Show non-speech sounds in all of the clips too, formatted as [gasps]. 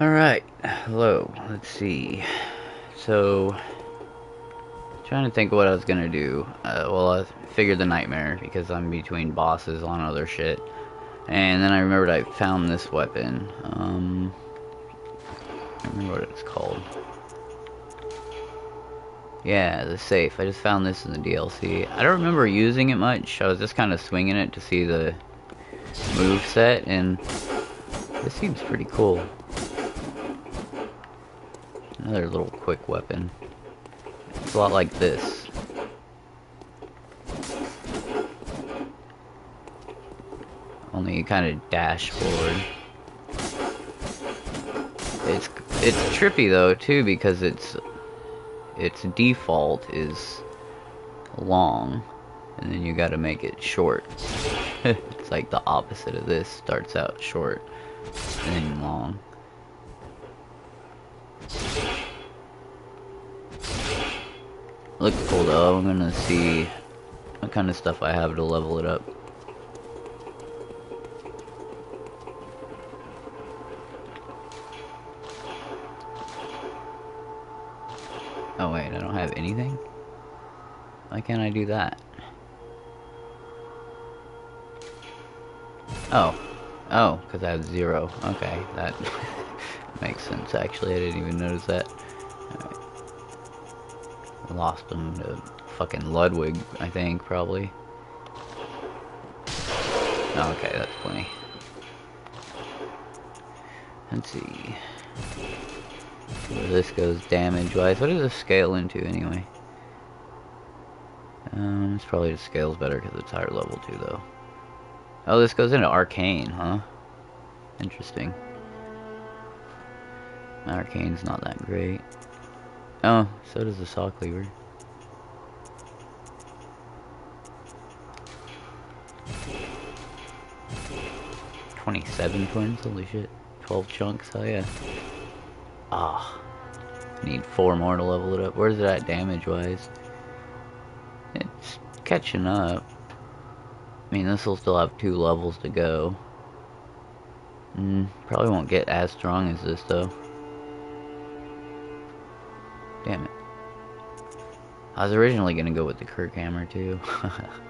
Alright, hello, let's see. So, trying to think what I was gonna do. Uh, well, I figured the nightmare because I'm between bosses on other shit. And then I remembered I found this weapon. Um, I don't remember what it's called. Yeah, the safe. I just found this in the DLC. I don't remember using it much. I was just kind of swinging it to see the move set, and this seems pretty cool. Another little quick weapon. It's a lot like this. Only you kind of dash forward. It's it's trippy though too because it's its default is long and then you got to make it short. [laughs] it's like the opposite of this. Starts out short and then long. Looks cool though. I'm gonna see what kind of stuff I have to level it up. Oh wait, I don't have anything? Why can't I do that? Oh. Oh, because I have zero. Okay, that [laughs] makes sense actually. I didn't even notice that. Right. Them to fucking Ludwig, I think, probably. Oh, okay, that's plenty. Let's see. Where this goes damage-wise. What does this scale into, anyway? Um, it's probably just scales better because it's higher level, too, though. Oh, this goes into Arcane, huh? Interesting. Arcane's not that great. Oh, so does the saw cleaver. Twenty-seven twins, holy shit. Twelve chunks, oh yeah. Ah. Oh, need four more to level it up. Where's it at damage-wise? It's catching up. I mean, this will still have two levels to go. Mm, probably won't get as strong as this, though. Damn it. I was originally going to go with the Kirkhammer, too. [laughs]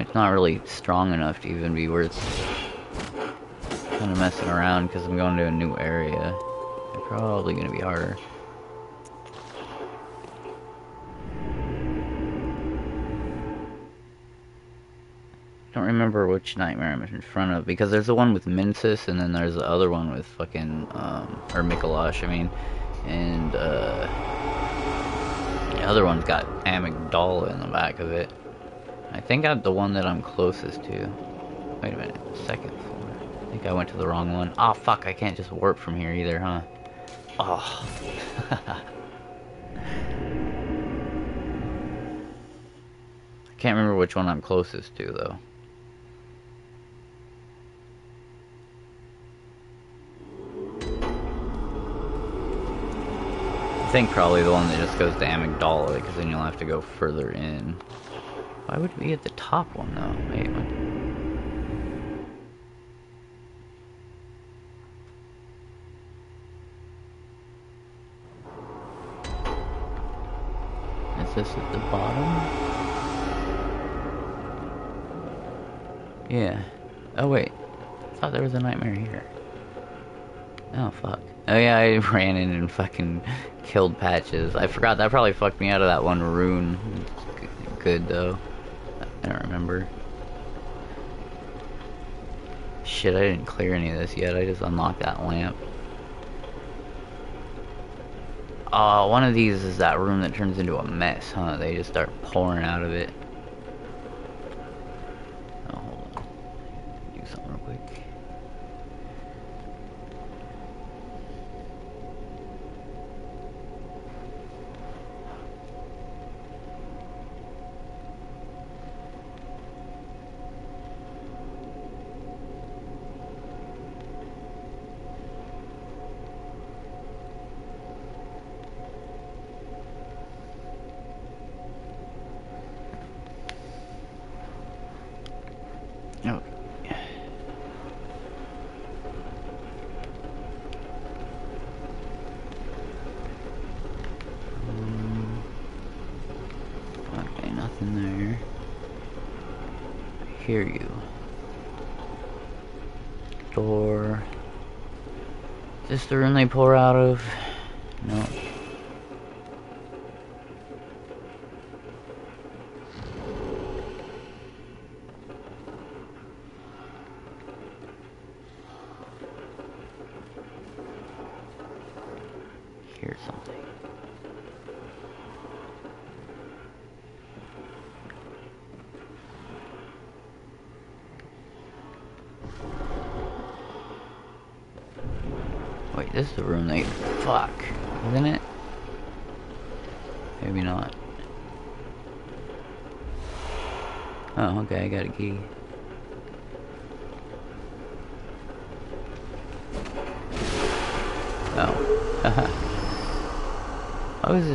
it's not really strong enough to even be worth kind of messing around because I'm going to a new area. It's probably going to be harder. don't remember which nightmare I'm in front of because there's the one with Mensis and then there's the other one with fucking um or Micolash, I mean, and uh the other one's got Amygdala in the back of it. I think I'm the one that I'm closest to. Wait a minute, second floor. I think I went to the wrong one. Oh fuck, I can't just warp from here either, huh? Oh. [laughs] I can't remember which one I'm closest to though. I think probably the one that just goes to Amygdala, because then you'll have to go further in. Why would be at the top one, though? Wait, what? Is this at the bottom? Yeah. Oh, wait. I thought there was a nightmare here. Oh, fuck. Oh yeah, I [laughs] ran in and fucking killed Patches. I forgot, that probably fucked me out of that one rune. Good though. Remember. Shit, I didn't clear any of this yet. I just unlocked that lamp. Oh, one of these is that room that turns into a mess, huh? They just start pouring out of it. Hear you. Door. Is this the room they pour out of? No.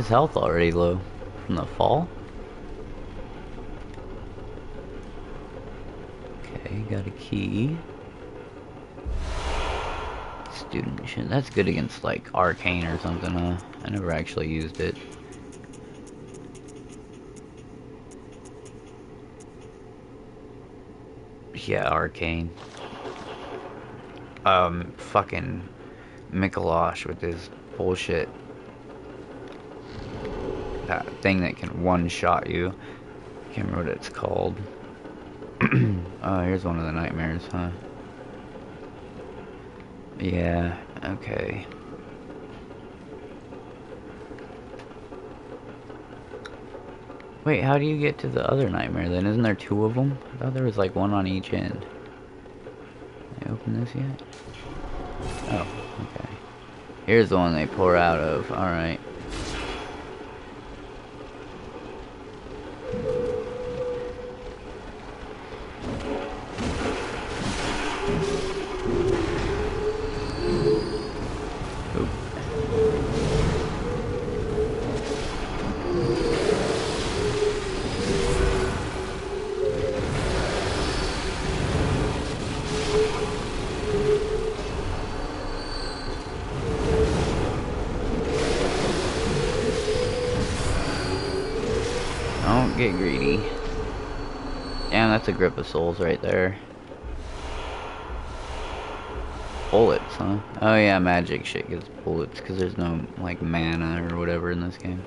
His health already low? From the fall? Okay, got a key. Student shit. That's good against like arcane or something, huh? I never actually used it. Yeah, arcane. Um, fucking Micolash with his bullshit. Thing that can one-shot you. I Can't remember what it's called. [clears throat] oh, here's one of the nightmares, huh? Yeah, okay. Wait, how do you get to the other nightmare then? Isn't there two of them? I thought there was like one on each end. Can I open this yet? Oh, okay. Here's the one they pour out of. Alright. Souls right there. Bullets, huh? Oh yeah, magic shit gives bullets because there's no like mana or whatever in this game.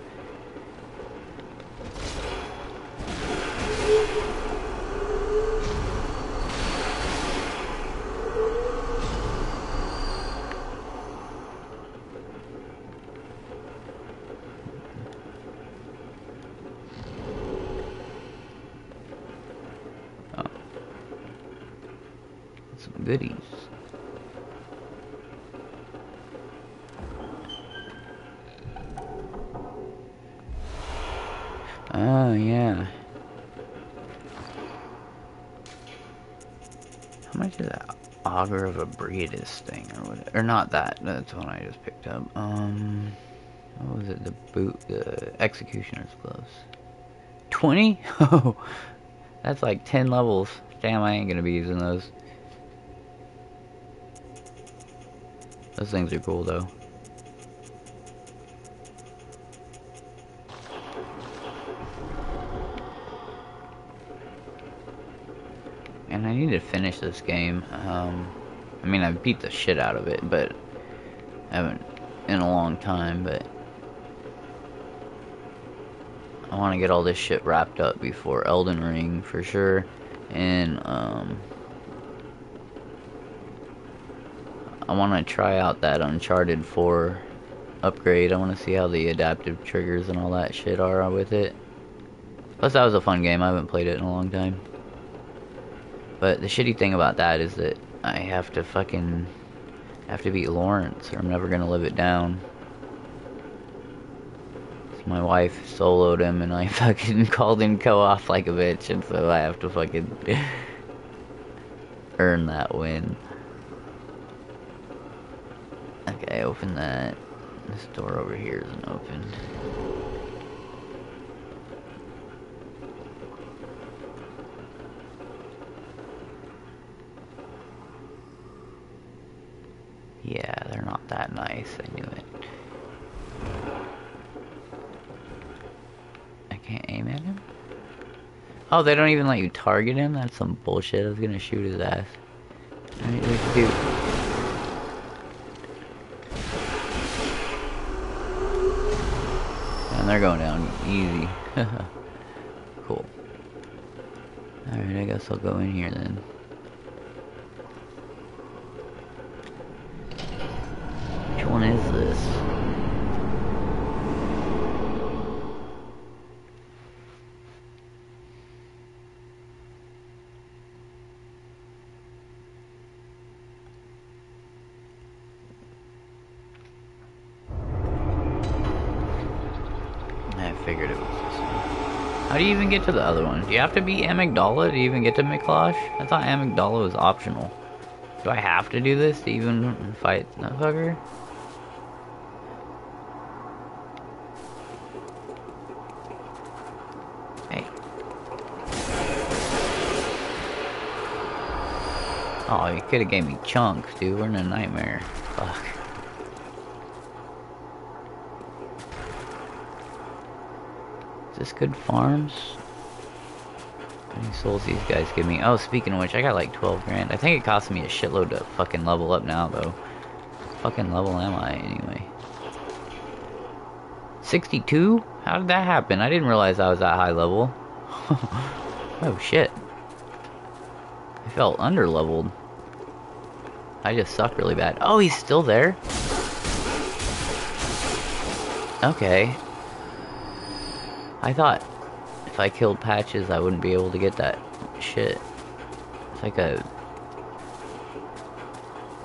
How much is that Augur of Ebrietas thing or what? Or not that. That's one I just picked up. Um, what was it? The boot, the executioner's gloves. Twenty? [laughs] Oh, that's like ten levels. Damn, I ain't gonna be using those. Those things are cool though. Finish this game. Um, I mean, I beat the shit out of it, but I haven't in a long time, but I want to get all this shit wrapped up before Elden Ring for sure. And, um, I want to try out that Uncharted 4 upgrade. I want to see how the adaptive triggers and all that shit are with it. Plus, that was a fun game. I haven't played it in a long time. But the shitty thing about that is that I have to fucking have to beat Lawrence or I'm never gonna live it down. So my wife soloed him and I [laughs] fucking called him co-op like a bitch and so I have to fucking [laughs] earn that win. Okay, open that. This door over here isn't open. Yeah, they're not that nice. I knew it. I can't aim at him? Oh, they don't even let you target him? That's some bullshit. I was gonna shoot his ass. And they're going down easy. [laughs] cool. Alright, I guess I'll go in here then. Which one is this? do you get to the other one? Do you have to be Amygdala to even get to Micolash? I thought Amygdala was optional. Do I have to do this to even fight that fucker? Hey. Oh, you could have gave me chunks, dude. We're in a nightmare. Fuck. Is this good farms? Souls these guys give me? Oh, speaking of which, I got like 12 grand. I think it cost me a shitload to fucking level up now, though. Fucking level am I, anyway? 62? How did that happen? I didn't realize I was that high level. [laughs] oh, shit. I felt under-leveled. I just suck really bad. Oh, he's still there? Okay. I thought if I killed Patches, I wouldn't be able to get that shit. It's like a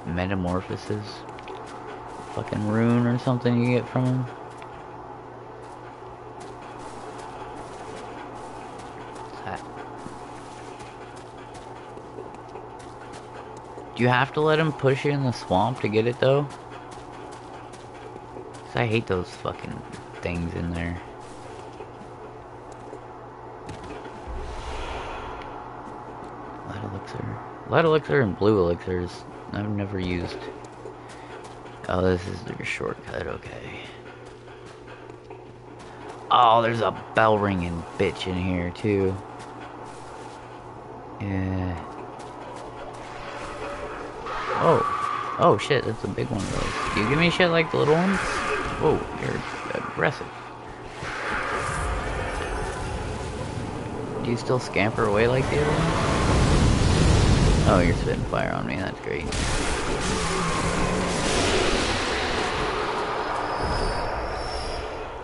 metamorphosis fucking rune or something you get from him. Do you have to let him push you in the swamp to get it though? Cause I hate those fucking things in there. Light elixir and blue elixirs I've never used. Oh, this is your shortcut, okay. Oh, there's a bell ringing bitch in here, too. Yeah. Oh. Oh, shit, that's a big one, though. Do you give me shit like the little ones? Whoa, you're aggressive. Do you still scamper away like the other ones? Oh, you're spitting fire on me. That's great.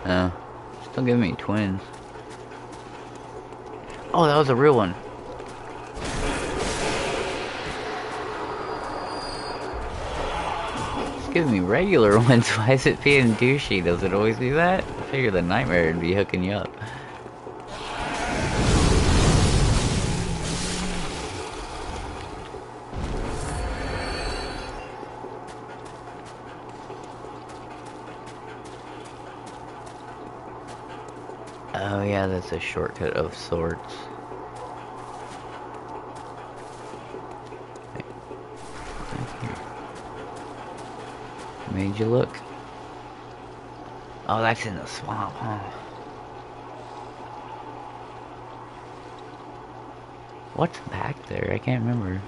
Oh. Still giving me twins. Oh, that was a real one. It's giving me regular [laughs] ones. Why is it being douchey? Does it always do that? I figure the nightmare would be hooking you up. Oh, a shortcut of sorts. Made you look. Oh, that's in the swamp, huh? What's back there? I can't remember.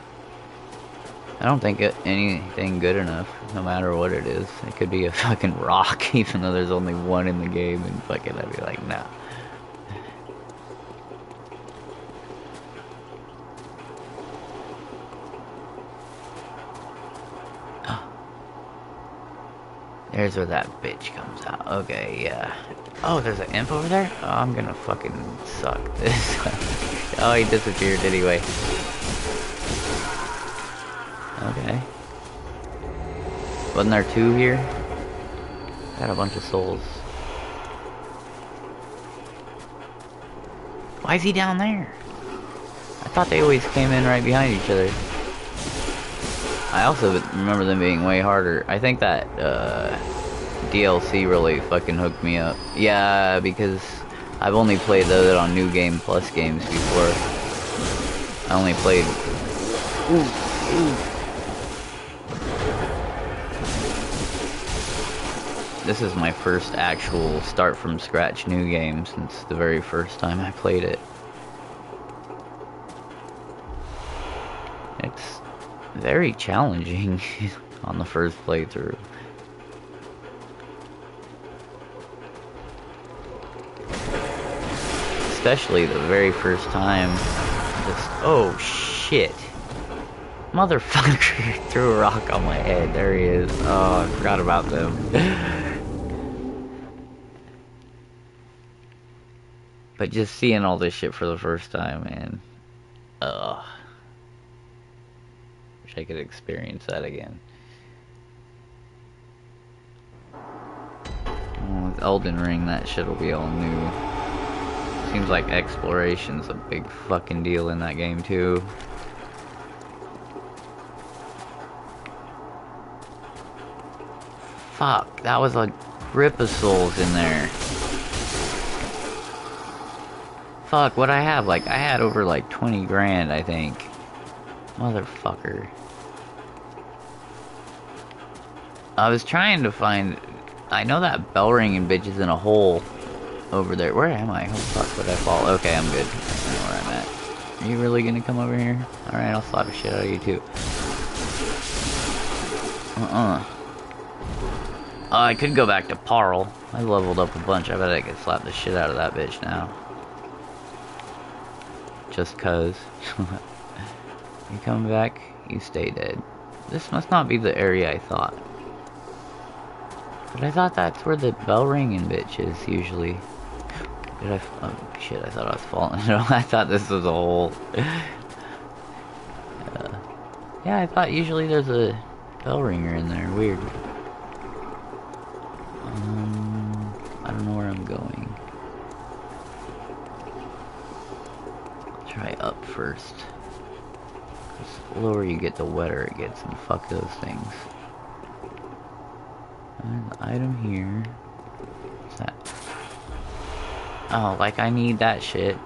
I don't think it, anything good enough, no matter what it is. It could be a fucking rock, [laughs] even though there's only one in the game, and fucking I'd be like, nah. There's where that bitch comes out. Okay, yeah. Oh, there's an imp over there? Oh, I'm gonna fucking suck [laughs] this. oh, he disappeared anyway. Okay. Wasn't there two here? Got a bunch of souls. Why is he down there? I thought they always came in right behind each other. I also remember them being way harder. I think that uh, DLC really fucking hooked me up. Yeah, because I've only played those on New Game Plus games before. I only played... This is my first actual start from scratch new game since the very first time I played it. It's very challenging [laughs] on the first playthrough. Especially the very first time. Just, oh shit. Motherfucker [laughs] threw a rock on my head. There he is. Oh, I forgot about them. [laughs] but just seeing all this shit for the first time, man. Ugh. Wish I could experience that again. Oh, with Elden Ring, that shit will be all new. Seems like exploration's a big fucking deal in that game, too. Fuck, that was a grip of souls in there. Fuck, what I have? Like, I had over like 20 grand, I think. Motherfucker. I was trying to find... I know that bell ringing bitch is in a hole over there. Where am I? Oh fuck, would I fall? Okay, I'm good. I know where I'm at. Are you really gonna come over here? Alright, I'll slap the shit out of you too. Uh-uh. Oh, I could go back to Paarl. I leveled up a bunch. I bet I could slap the shit out of that bitch now. Just cuz. [laughs] you come back? You stay dead. This must not be the area I thought. But I thought that's where the bell ringing bitch is usually. Did I? Oh shit! I thought I was falling. [laughs] I thought this was a hole. uh, yeah, I thought usually there's a bell ringer in there. Weird. Um, I don't know where I'm going. I'll try up first. the lower you get, the wetter it gets, and fuck those things. Item here. What's that? Oh, like I need that shit.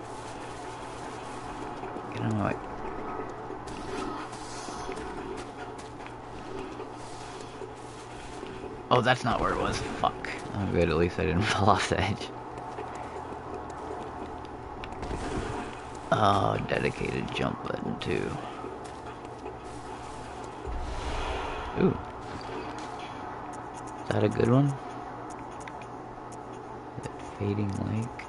Get of my. Oh, that's not where it was. Fuck. Oh, good. At least I didn't [laughs] fall off the edge. Oh, dedicated jump button, too. Ooh. That a good one? Fading lake.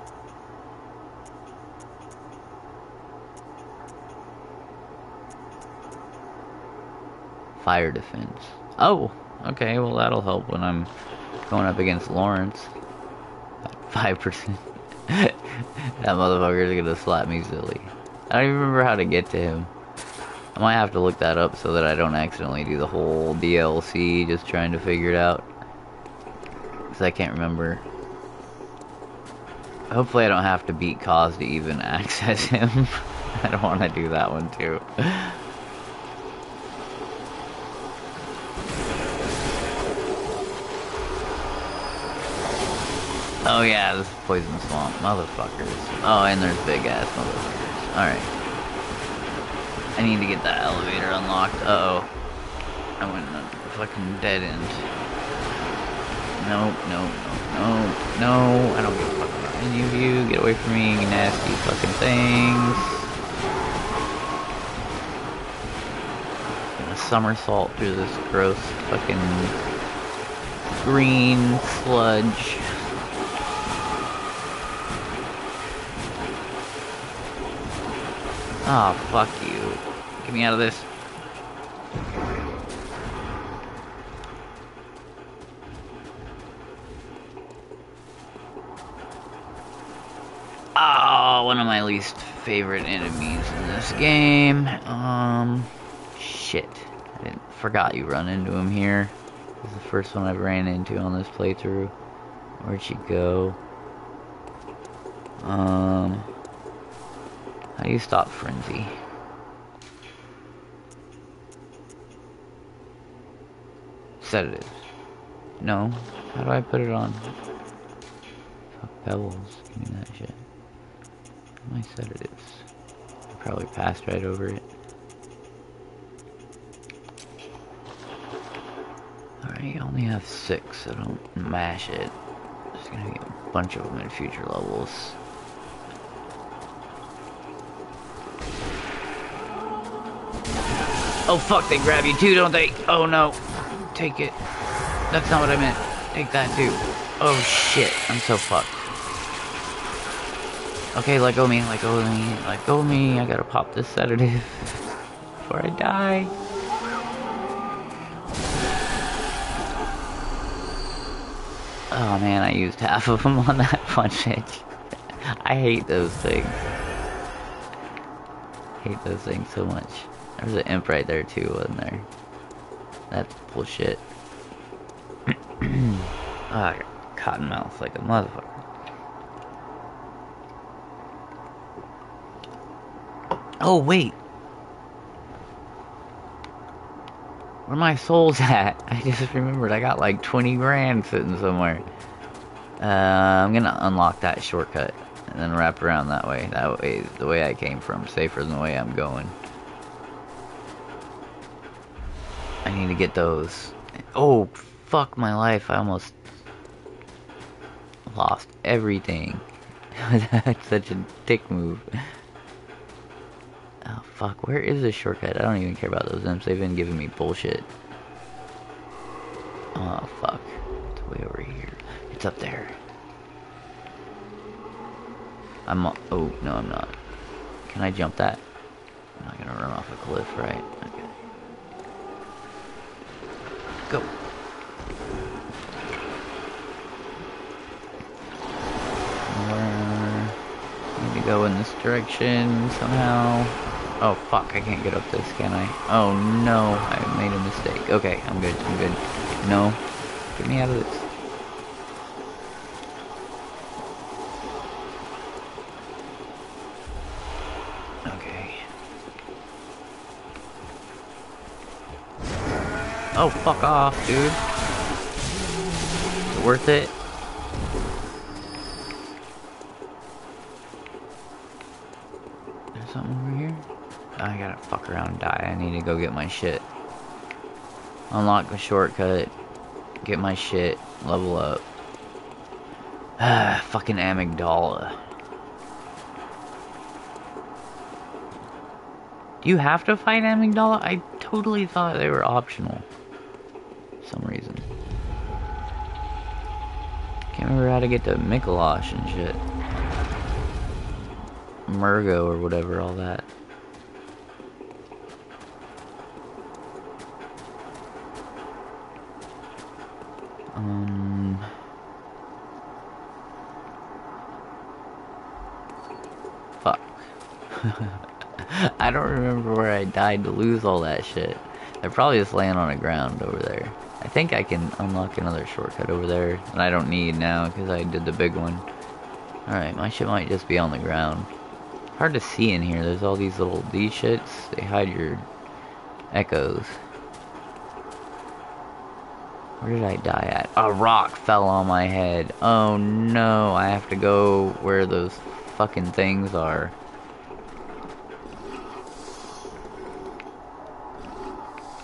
Fire defense. Oh! Okay, well that'll help when I'm going up against Lawrence. [laughs] Five percent. that motherfucker's gonna slap me silly. I don't even remember how to get to him. I might have to look that up so that I don't accidentally do the whole DLC just trying to figure it out. Because I can't remember. Hopefully I don't have to beat Kos to even [laughs] access him. [laughs] I don't want to do that one too. Oh yeah, this is Poison Swamp. Motherfuckers. Oh, and there's big ass motherfuckers. Alright. I need to get that elevator unlocked. Uh oh I went in a fucking dead end. No, no, no, no. I don't give a fuck about any of you. Get away from me, you nasty fucking things. Gonna somersault through this gross fucking green sludge. Oh, fuck you. Get me out of this. Favorite enemies in this game. Um, shit. I forgot you run into him here. This is the first one I've ran into on this playthrough. Where'd she go? Um... How do you stop frenzy? Sedatives. No. How do I put it on? Fuck pebbles. Give me that shit. My sedatives. I probably passed right over it. Alright, I only have six, so don't mash it. There's gonna be a bunch of them in future levels. Oh fuck, they grab you too, don't they? Oh no. Take it. That's not what I meant. Take that too. Oh shit, I'm so fucked. Okay, let go of me, let go of me, let go of me. I gotta pop this sedative [laughs] before I die. Oh man, I used half of them on that [laughs] punch. I hate those things. hate those things so much. There's an imp right there too, wasn't there? That's bullshit. oh, [clears throat] I cotton mouth like a motherfucker. Oh, wait. Where my soul's [laughs] at? I just remembered I got like 20 grand sitting somewhere. Uh, I'm gonna unlock that shortcut and then wrap around that way. That way, the way I came from, safer than the way I'm going. I need to get those. Oh, fuck my life. I almost lost everything. [laughs] That's such a dick move. Oh, fuck. Where is this shortcut? I don't even care about those imps. They've been giving me bullshit. Oh, fuck. It's way over here. It's up there. I'm... Oh, no, I'm not. Can I jump that? I'm not gonna run off a cliff, right? Okay. Go. Need to go in this direction somehow. Oh fuck, I can't get up this, can I? Oh no, I made a mistake. Okay, I'm good, I'm good. No, get me out of this. Okay. Oh, fuck off, dude. Worth it? I gotta fuck around and die. I need to go get my shit. Unlock the shortcut. Get my shit. Level up. Ah, [sighs] fucking amygdala. Do you have to fight amygdala? I totally thought they were optional. For some reason. Can't remember how to get to Micolash and shit. Mergo or whatever, all that. Um... Fuck. [laughs] I don't remember where I died to lose all that shit. I probably just land on the ground over there. I think I can unlock another shortcut over there that I don't need now because I did the big one. Alright, my shit might just be on the ground. Hard to see in here. There's all these little D shits. They hide your echoes. Where did I die at? A rock fell on my head. Oh no, I have to go where those fucking things are.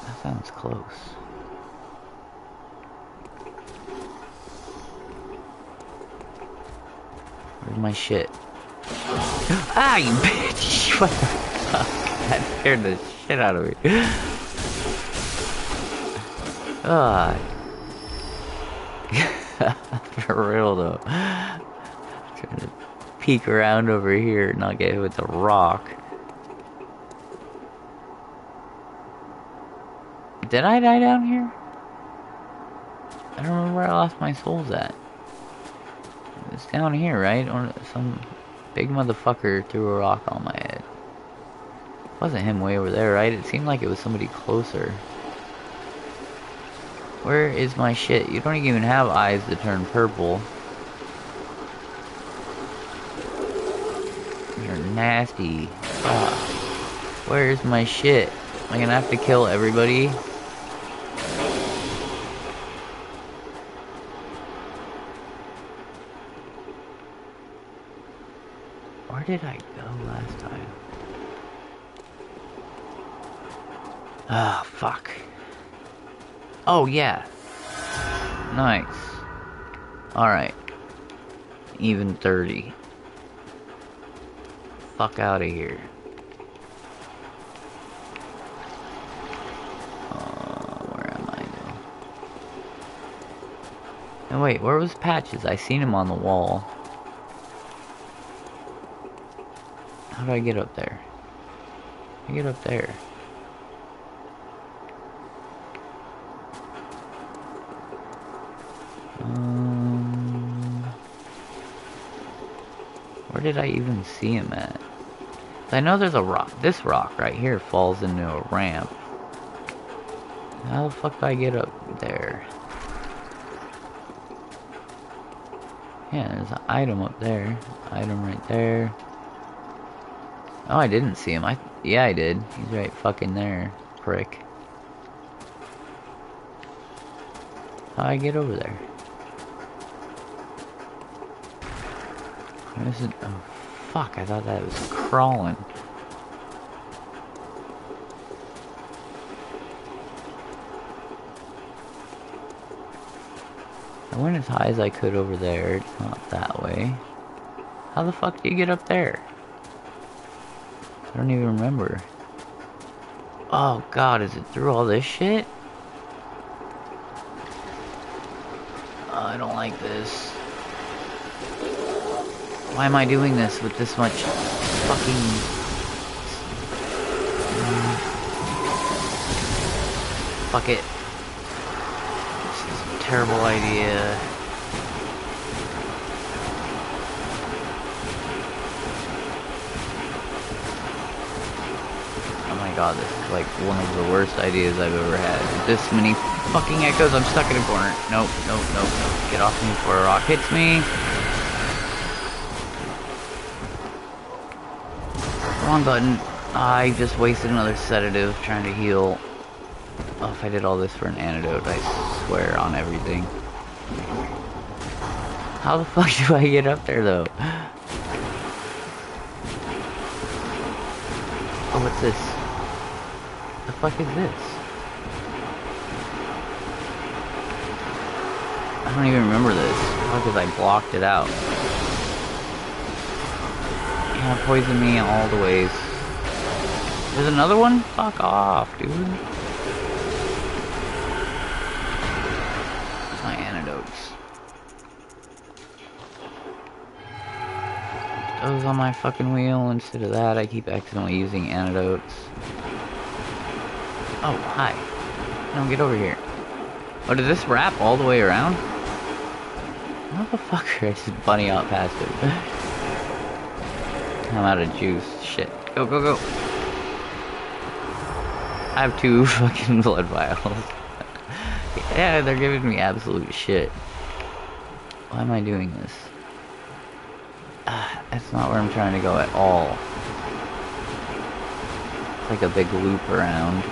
That sounds close. Where's my shit? [gasps] ah, you bitch! [laughs] What the fuck? That scared the shit out of me. [laughs] Ah. [laughs] For real though. Trying to peek around over here and not get hit with a rock. Did I die down here? I don't remember where I lost my souls at. It's down here, right? Some big motherfucker threw a rock on my head. It wasn't him way over there, right? It seemed like it was somebody closer. Where is my shit? You don't even have eyes that turn purple. You're nasty. Fuck. Where's my shit? Am I gonna have to kill everybody? Where did I go last time? Ah, oh, fuck. Oh, yeah. Nice. Alright. Even 30. Fuck out of here. Oh, where am I? And wait, where was Patches? I seen him on the wall. How do I get up there? I get up there. Um, where did I even see him at? I know there's a rock. This rock right here falls into a ramp. How the fuck do I get up there? Yeah, there's an item up there. Item right there. Oh, I didn't see him. I yeah, I did. He's right fucking there, prick. How I get over there? Is it? Oh, fuck! I thought that was crawling. I went as high as I could over there. It's not that way. How the fuck do you get up there? I don't even remember. Oh god, is it through all this shit? Oh, I don't like this. Why am I doing this with this much fucking... Fuck it. This is a terrible idea. Oh my god, this is like one of the worst ideas I've ever had. This many fucking echoes, I'm stuck in a corner. Nope, nope, nope, nope. Get off me before a rock hits me. Button. I just wasted another sedative trying to heal. Oh, if I did all this for an antidote, I swear on everything. How the [laughs] fuck do I get up there, though? Oh, what's this? The fuck is this? I don't even remember this. How Because I blocked it out. Poison me all the ways. There's another one? Fuck off, dude. My antidotes. Those on my fucking wheel. Instead of that, I keep accidentally using antidotes. Oh, hi. No, get over here. Oh, did this wrap all the way around? Motherfucker, [laughs] I just bunny out past it. [laughs] I'm out of juice. Shit. Go, go, go. I have two [laughs] fucking blood vials. [laughs] yeah, they're giving me absolute shit. Why am I doing this? Uh, [sighs] that's not where I'm trying to go at all. It's like a big loop around.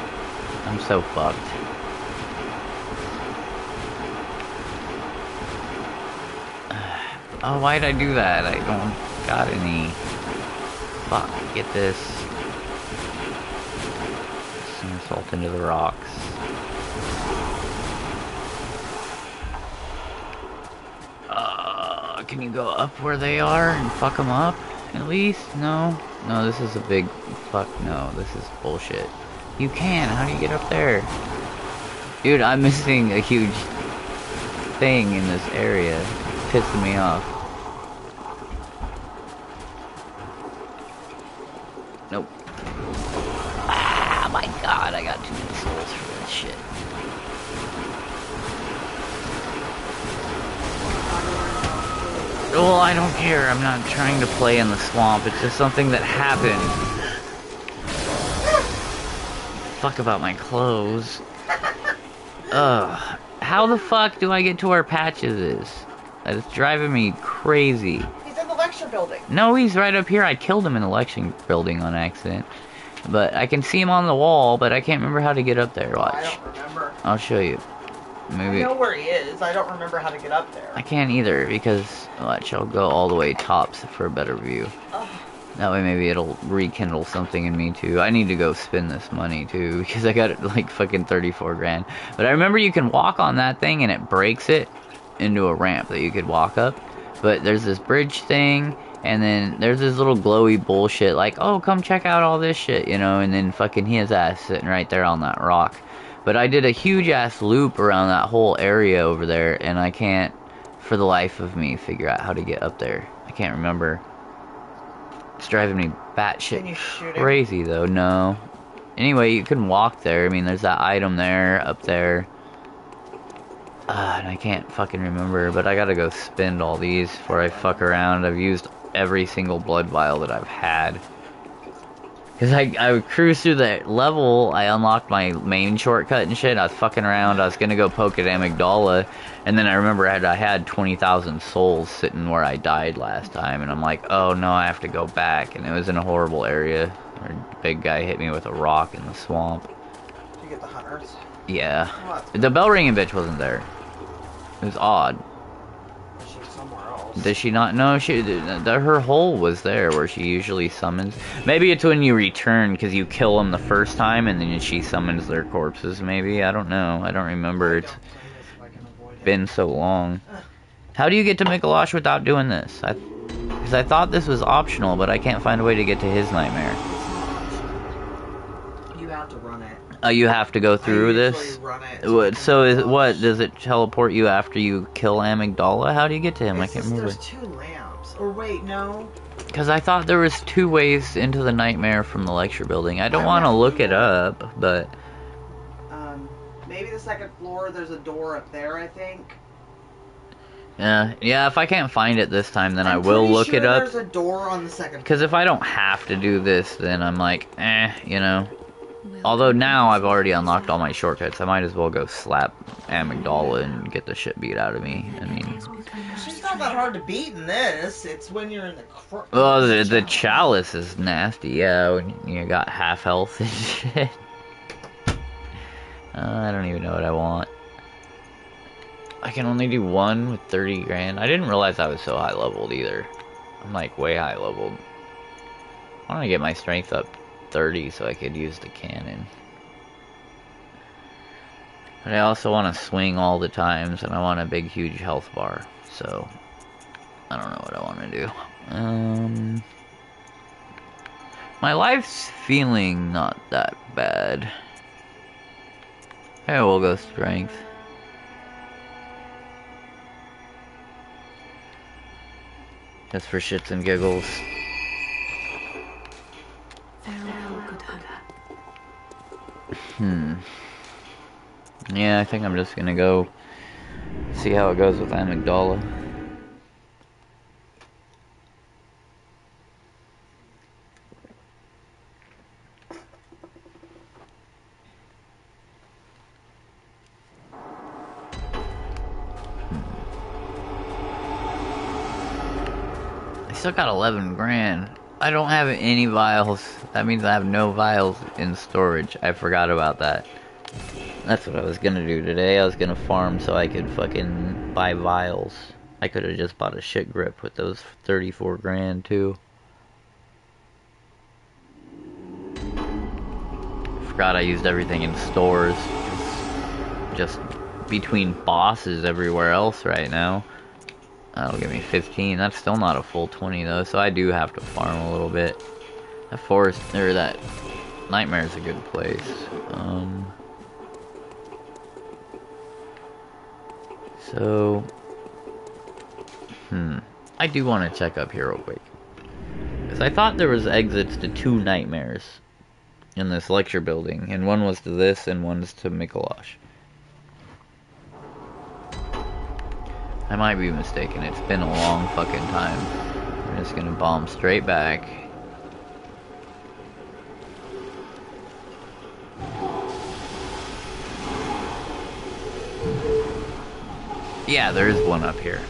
I'm so fucked. [sighs] Oh, why'd I do that? I don't got any. Fuck, get this. Somersault into the rocks. Uh, can you go up where they are and fuck them up? At least? No? No, this is a big... Fuck no, this is bullshit. You can. How do you get up there? Dude, I'm missing a huge thing in this area. Pissing me off. Care. I'm not trying to play in the swamp. It's just something that happened fuck about my clothes. Ugh. How the fuck do I get to where Patches is? That is driving me crazy. He's in the lecture building. No, he's right up here. I killed him in the lecture building on accident. But I can see him on the wall, but I can't remember how to get up there. Watch. I don't remember. I'll show you. Maybe. I know where he is. I don't remember how to get up there. I can't either because watch. I'll go all the way tops for a better view. Ugh. That way maybe it'll rekindle something in me too. I need to go spend this money too [laughs] because I got like fucking 34 grand. But I remember you can walk on that thing and it breaks it into a ramp that you could walk up. But there's this bridge thing and then there's this little glowy bullshit like, oh, come check out all this shit, you know, and then fucking his ass sitting right there on that rock. But I did a huge ass loop around that whole area over there and I can't for the life of me, figure out how to get up there. I can't remember. It's driving me batshit crazy though. No. Anyway, you can walk there. I mean, there's that item there, up there. Uh, and I can't fucking remember, but I gotta go spend all these before I fuck around. I've used every single blood vial that I've had. Cause I, I would cruise through the level, I unlocked my main shortcut and shit, I was fucking around, I was gonna go poke at Amygdala, and then I remember I had, I had 20,000 souls sitting where I died last time, and I'm like, oh no, I have to go back, and it was in a horrible area, where a big guy hit me with a rock in the swamp. Did you get the hunters? Yeah. The bell ringing bitch wasn't there. It was odd. Does she not know? She the, her hole was there where she usually summons. Maybe it's when you return because you kill them the first time and then she summons their corpses. Maybe I don't know. I don't remember. It's been so long. How do you get to Micolash without doing this? Because I thought this was optional, but I can't find a way to get to his nightmare. You have to Oh, you have to go through I this. What? So is what? Does it teleport you after you kill Amygdala? How do you get to him? I can't just remember. There's two lamps. Or wait, no. Because I thought there was two ways into the nightmare from the lecture building. I don't want to look it up, but Um, maybe the second floor. There's a door up there. I think. yeah, yeah. If I can't find it this time, then i I'm will look sure it up. There's a door on the second. Because if I don't have to do this, then I'm like, eh, you know. Although now I've already unlocked all my shortcuts, I might as well go slap Amygdala and get the shit beat out of me. I mean, She's not that hard to beat in this. It's when you're in the. Cr- well, the, the chalice is nasty, yeah, when you got half health and [laughs] shit. Uh, I don't even know what I want. I can only do one with 30 grand. I didn't realize I was so high leveled either. I'm like way high leveled. I want to get my strength up 30 so I could use the cannon. But I also want to swing all the times and I want a big huge health bar. So I don't know what I want to do. Um My life's feeling not that bad. Yeah, we'll go strength. Just for shits and giggles. Hmm. Yeah, I think I'm just gonna go see how it goes with Amygdala. I still got 11 grand. I don't have any vials. That means I have no vials in storage. I forgot about that. That's what I was gonna do today. I was gonna farm so I could fucking buy vials. I could have just bought a shit grip with those 34 grand too. Forgot I used everything in stores. Just, just between bosses everywhere else right now. That'll give me 15. That's still not a full 20 though, so I do have to farm a little bit. That forest, or that nightmare is a good place. Um, so, hmm, I do want to check up here real quick. Because I thought there was exits to two nightmares in this lecture building, and one was to this, and one's to Micolash. I might be mistaken. It's been a long fucking time. I'm just gonna bomb straight back. Yeah, there is one up here.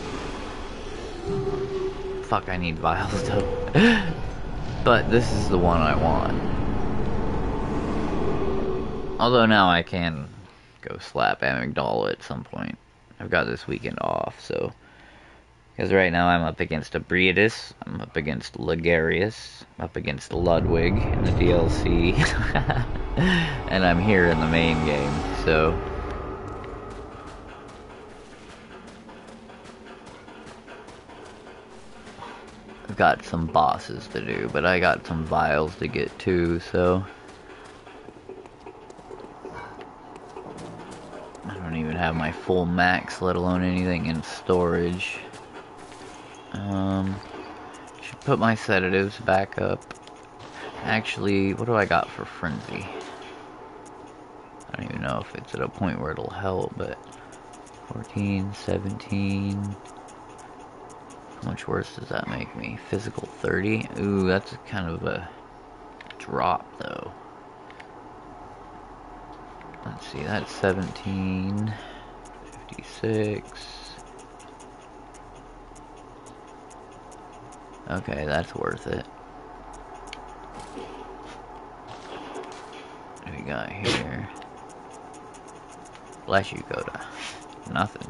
Fuck, I need vials though. [laughs] but this is the one I want. Although now I can go slap Amygdala at some point. I've got this weekend off, so. Because right now I'm up against Ebrietas, I'm up against Logarius, I'm up against Ludwig in the DLC, [laughs] and I'm here in the main game, so. I've got some bosses to do, but I got some vials to get too, so. I don't even have my full max, let alone anything in storage. Um, should put my sedatives back up. Actually, what do I got for frenzy? I don't even know if it's at a point where it'll help, but 14, 17. How much worse does that make me? Physical 30? Ooh, that's kind of a drop, though. Let's see, that's 17, 56. Okay, that's worth it. What we got here? Bless you, Coda. Nothing.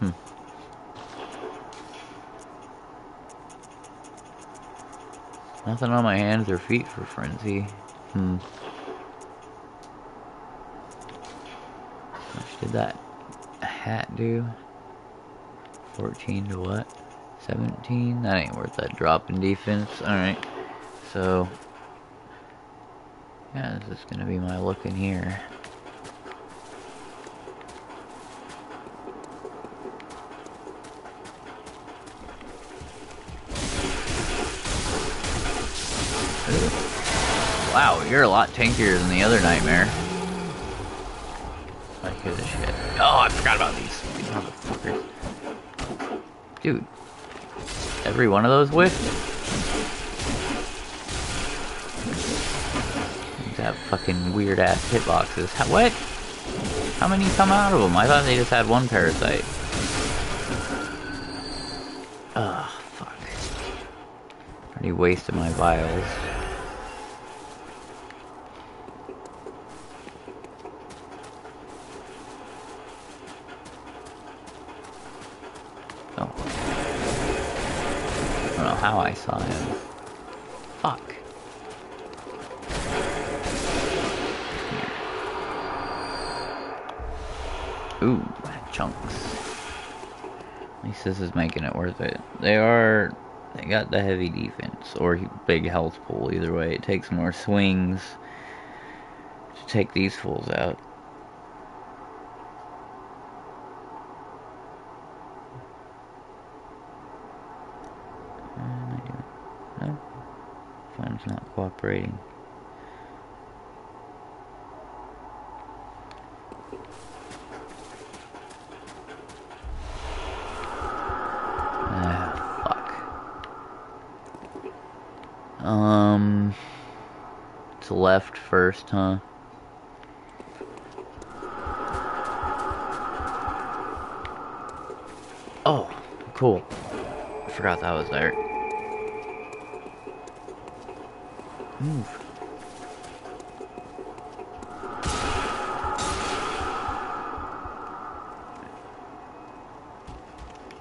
Hmm. Nothing on my hands or feet for frenzy. Hmm. How much did that hat do? 14 to what? 17? That ain't worth that drop in defense. Alright. So. Yeah, this is gonna be my look in here. Wow, you're a lot tankier than the other nightmare. Like good as shit. Oh, I forgot about these. These motherfuckers. Dude. Every one of those whiffed? That fucking weird ass hitboxes. How, what? How many come out of them? I thought they just had one parasite. Ugh, fuck. Already wasted my vials. How I saw him. Fuck. Ooh, chunks. At least this is making it worth it. They are... They got the heavy defense, or big health pool, either way. It takes more swings to take these fools out. What am I doing? No. Phone's not cooperating. Ah. Um, it's left first, huh? Oh, cool. I forgot that was there. Move.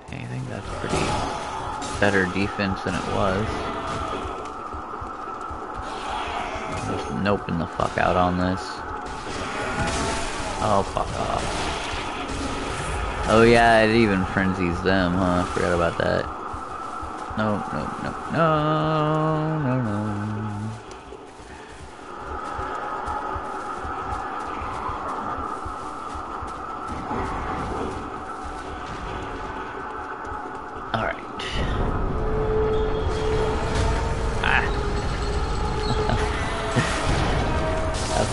I think that's pretty better defense than it was. Just noping the fuck out on this. Oh, fuck off. Oh yeah, it even frenzies them, huh? Forgot about that. No, no, no, no, no, no.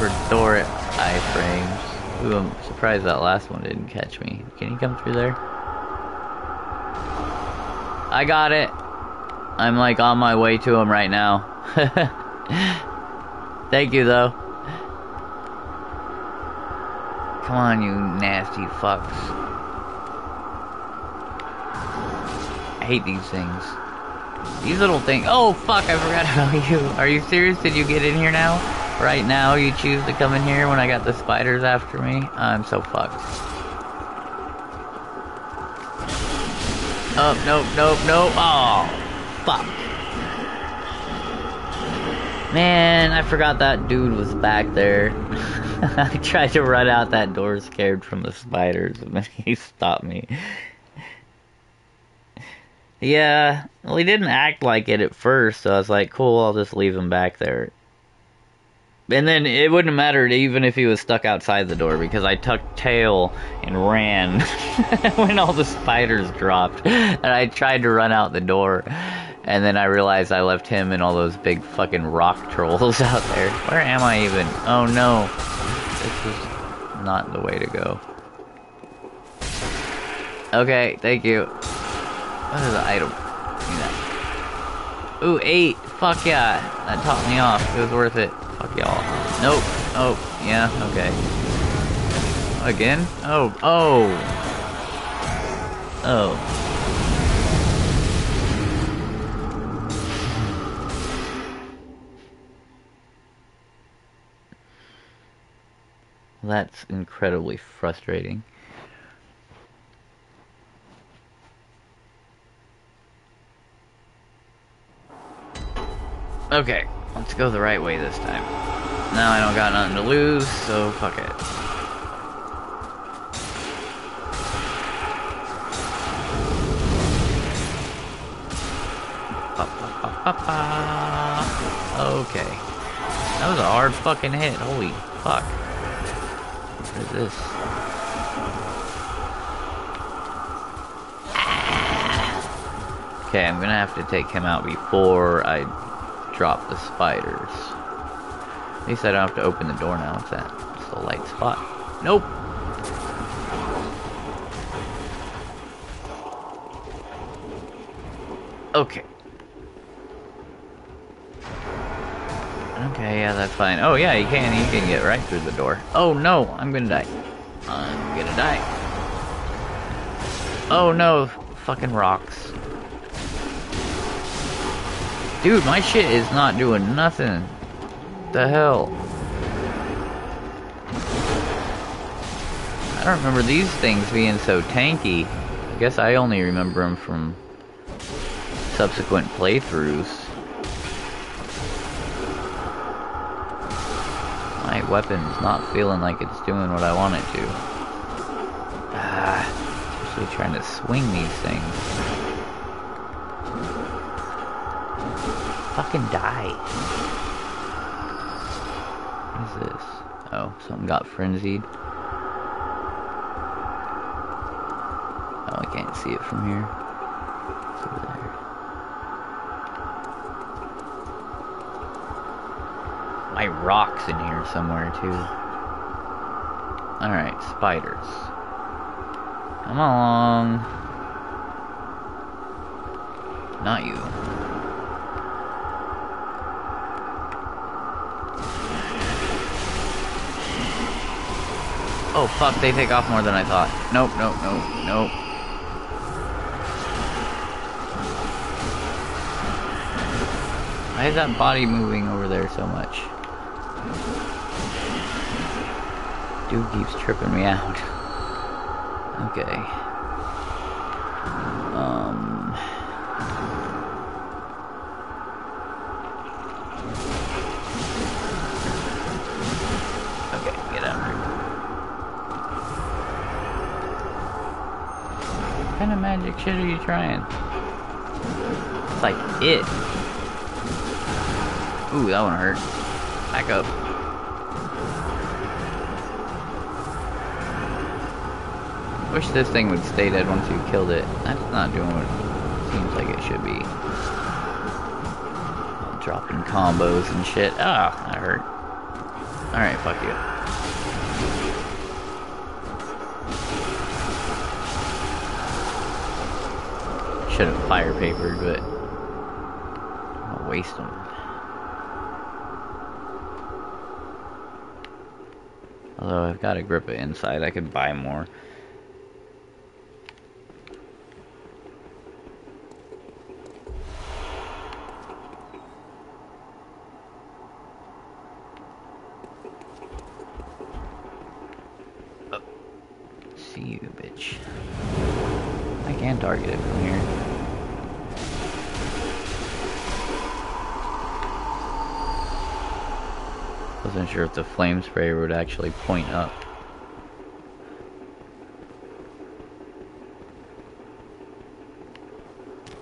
Upper door iframes. Ooh, I'm surprised that last one didn't catch me. Can you come through there? I got it. I'm like on my way to him right now. [laughs] Thank you though. Come on, you nasty fucks. I hate these things. These little things. Oh, fuck, I forgot about [laughs] you. Are you serious? Did you get in here now? Right now, you choose to come in here when I got the spiders after me? I'm so fucked. Oh, nope, nope, nope. Oh, fuck. Man, I forgot that dude was back there. [laughs] I tried to run out that door scared from the spiders, [laughs] and then he stopped me. Yeah, well, he didn't act like it at first, so I was like, cool, I'll just leave him back there. And then it wouldn't have mattered even if he was stuck outside the door because I tucked tail and ran [laughs] when all the spiders dropped. And I tried to run out the door. And then I realized I left him and all those big fucking rock trolls [laughs] out there. Where am I even? Oh no. This is not the way to go. Okay, thank you. What is the item? Ooh, eight. Fuck yeah. That taught me off. It was worth it. Fuck y'all. Nope. Oh, yeah, okay. Again? Oh, oh. Oh. That's incredibly frustrating. Okay, let's go the right way this time. Now I don't got nothing to lose, so fuck it. Okay. That was a hard fucking hit. Holy fuck. What is this? Okay, I'm gonna have to take him out before I drop the spiders. At least I don't have to open the door now. It's that it's the light spot. Nope. Okay. Okay, yeah, that's fine. Oh yeah, you can you can get right through the door. Oh no, I'm gonna die. I'm gonna die. Oh no, fucking rocks. Dude, my shit is not doing nothing. The hell? I don't remember these things being so tanky. I guess I only remember them from subsequent playthroughs. My weapon's not feeling like it's doing what I want it to. Ah, especially trying to swing these things. Fucking die. What is this? Oh, something got frenzied. Oh, I can't see it from here. It's over there. My rock's in here somewhere, too. Alright, spiders. Come along. Not you. Oh fuck, they take off more than I thought. Nope, nope, nope, nope. Why is that body moving over there so much? Dude keeps tripping me out. [laughs] Okay. Trying? It's like it. Ooh, that one hurt. Back up. Wish this thing would stay dead once you killed it. That's not doing what it seems like it should be. Dropping combos and shit. Ah, that hurt. Alright, fuck you. Should have fire papered, but I'll waste them. Although I've got a grip it inside, I could buy more. sure if the flame spray would actually point up.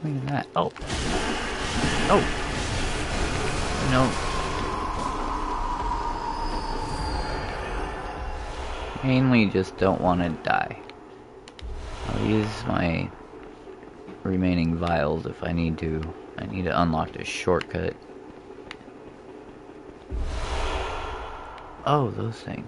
Look at that. Oh. Oh. No. Mainly just don't want to die. I'll use my remaining vials if I need to. I need to unlock this shortcut. Oh, those things.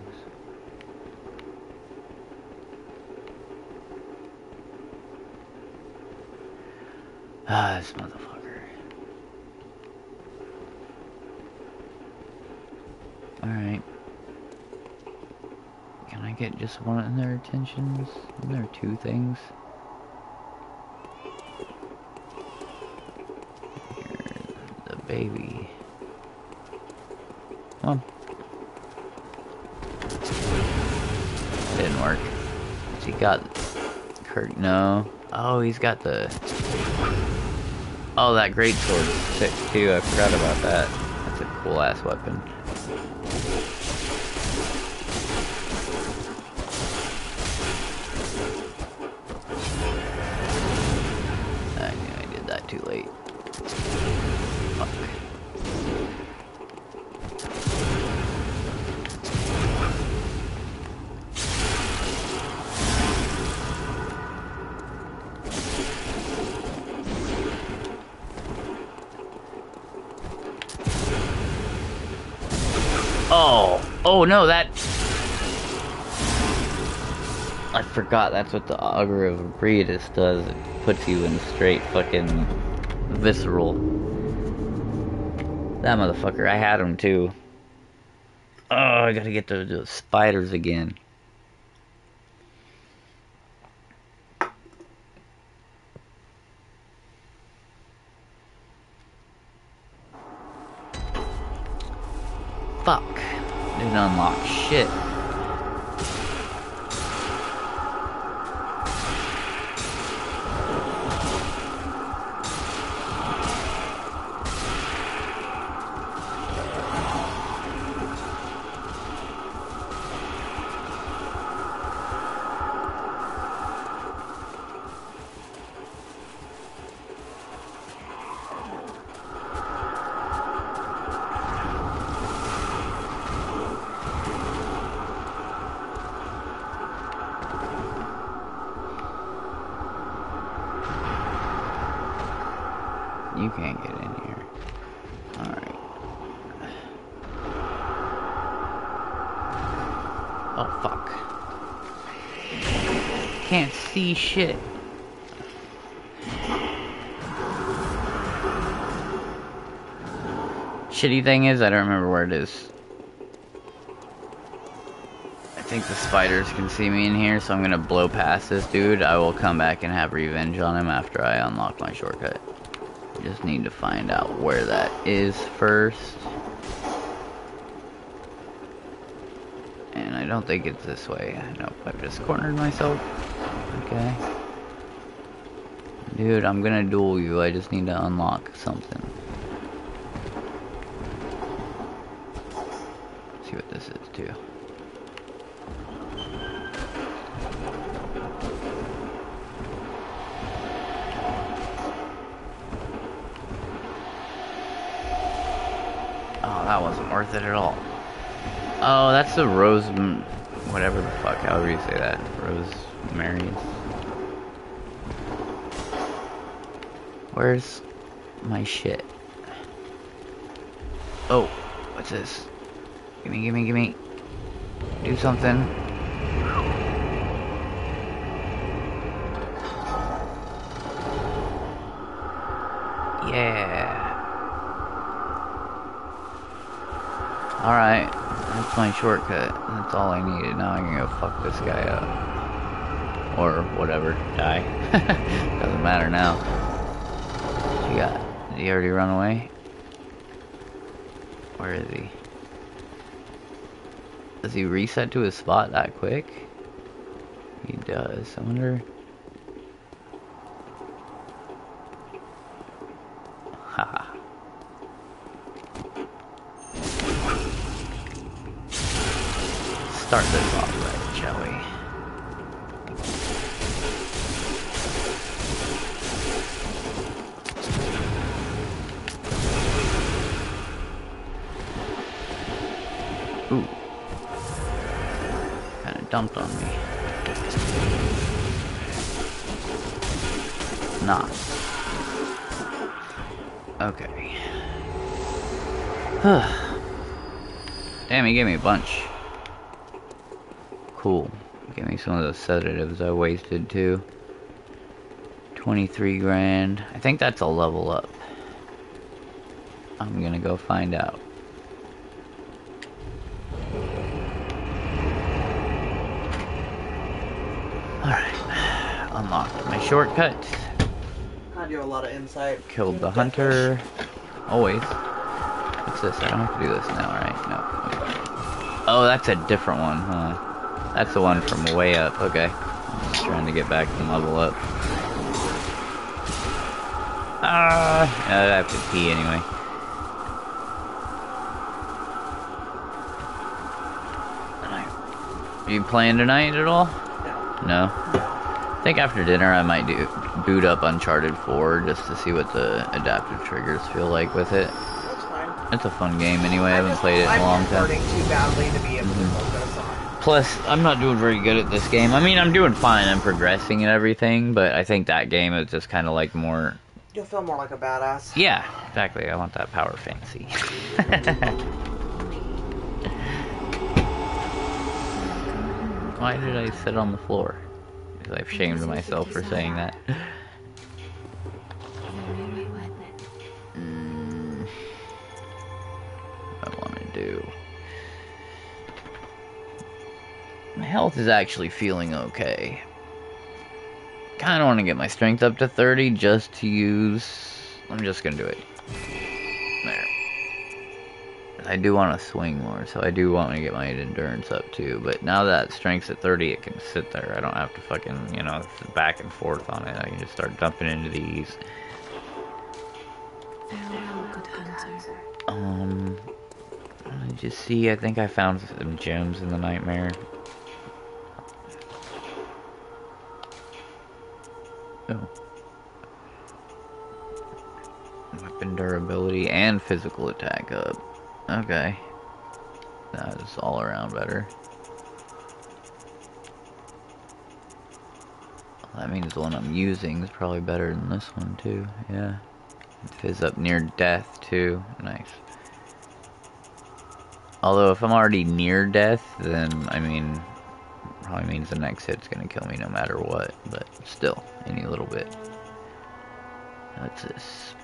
Ah, this motherfucker. Alright. Can I get just one of their attentions? Isn't there two things? Here's the baby. Come on. Got Kurt? No. Oh, he's got the. Oh, that great sword sick too. I forgot about that. That's a cool ass weapon. Oh, no, that. I forgot that's what the Augur of Ebrietas does. It puts you in straight fucking visceral. That motherfucker, I had him too. Oh, I gotta get the, the spiders again. Shit. Shitty thing is, I don't remember where it is. I think the spiders can see me in here, so I'm gonna blow past this dude. I will come back and have revenge on him after I unlock my shortcut. Just need to find out where that is first. And I don't think it's this way. Nope, I've just cornered myself. Okay. Dude, I'm gonna duel you. I just need to unlock something. see what this is too. Oh, that wasn't worth it at all. Oh, that's the rose, however you say that. Rosemary. Where's my shit? Oh, what's this? Gimme, gimme, gimme. Do something. My shortcut. That's all I needed. Now I can go fuck this guy up. Or whatever, die. [laughs] Doesn't matter now. You got? Did he already run away? Where is he? Does he reset to his spot that quick? He does. I wonder. Start this off right, shall we? Ooh. Kinda dumped on me. Nah. Okay. [sighs] Damn, he gave me a bunch. Cool. Give me some of those sedatives I wasted too. 23 grand. I think that's a level up. I'm gonna go find out. Alright. Unlocked my shortcut. I do a lot of insight. Killed the hunter. Always. What's this? I don't have to do this now, right? No. Oh, that's a different one, huh? That's the one from way up. Okay. I'm just trying to get back and level up. Ah, uh, I have to pee anyway. Are you playing tonight at all? No. No? I think after dinner I might do boot up Uncharted 4 just to see what the adaptive triggers feel like with it. That's fine. It's a fun game anyway, I haven't played it in a long time. Plus, I'm not doing very good at this game. I mean, I'm doing fine, I'm progressing and everything, but I think that game is just kind of like more... You'll feel more like a badass. Yeah, exactly, I want that power fancy. [laughs] Why did I sit on the floor? Because I've shamed myself for saying that. Health is actually feeling okay. Kind of want to get my strength up to 30 just to use. I'm just gonna do it. There. I do want to swing more, so I do want to get my endurance up too. But now that strength's at 30, it can sit there. I don't have to fucking, you know, back and forth on it. I can just start dumping into these. Um, I just see. I think I found some gems in the nightmare. Weapon durability and physical attack up. Okay. That is all around better. That means the one I'm using is probably better than this one too. Yeah. Fizz up near death too. Nice. Although if I'm already near death, then I mean, probably means the next hit's gonna kill me no matter what. But still, any little bit. What's this?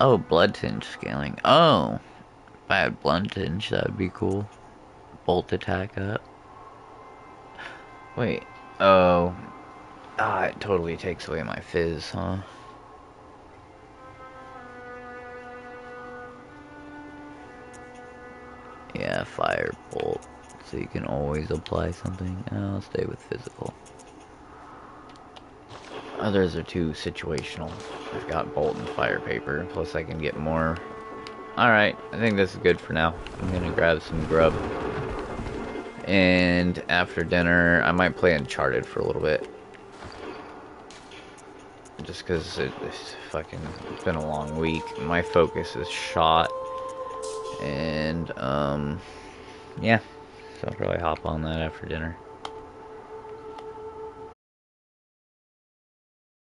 Oh, blood tinge scaling. Oh, if I had blood tinge, that would be cool. Bolt attack up. Wait. Oh. Ah, it totally takes away my fizz, huh? Yeah, fire bolt. So you can always apply something. I'll stay with physical. Others are too situational. I've got bolt and fire paper, plus I can get more. Alright, I think this is good for now. I'm gonna grab some grub. And after dinner, I might play Uncharted for a little bit. Just because it, it's fucking, it's been a long week. My focus is shot. And, um, yeah. So I'll probably hop on that after dinner.